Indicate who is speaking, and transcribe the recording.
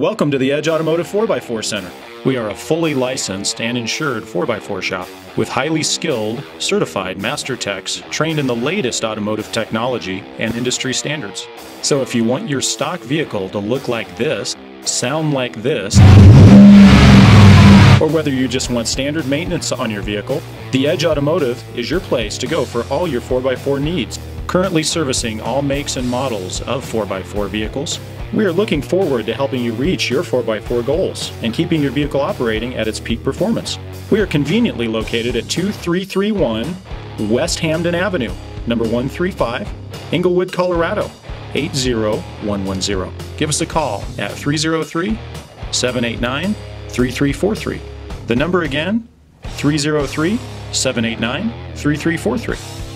Speaker 1: Welcome to the Edge Automotive 4x4 Center. We are a fully licensed and insured 4x4 shop with highly skilled, certified master techs trained in the latest automotive technology and industry standards. So if you want your stock vehicle to look like this, sound like this, or whether you just want standard maintenance on your vehicle, the Edge Automotive is your place to go for all your 4x4 needs. Currently servicing all makes and models of 4x4 vehicles, we are looking forward to helping you reach your 4x4 goals and keeping your vehicle operating at its peak performance. We are conveniently located at 2331 West Hampden Avenue, number 135, Englewood, Colorado, 80110. Give us a call at 303 789 3343. The number again, 303 789 3343.